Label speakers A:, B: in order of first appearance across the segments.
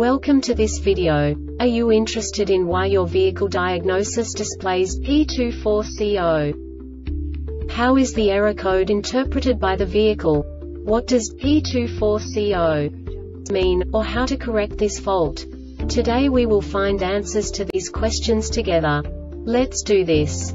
A: Welcome to this video. Are you interested in why your vehicle diagnosis displays P24C0? How is the error code interpreted by the vehicle? What does P24C0 mean, or how to correct this fault? Today we will find answers to these questions together. Let's do this.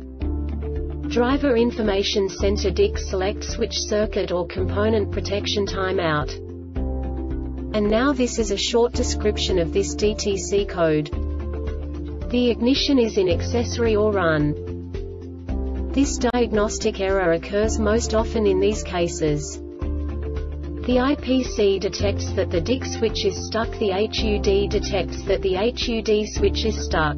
A: Driver Information Center DIC Select Switch Circuit or Component Protection Timeout. And now this is a short description of this DTC code. The ignition is in accessory or run. This diagnostic error occurs most often in these cases. The IPC detects that the DIC switch is stuck The HUD detects that the HUD switch is stuck.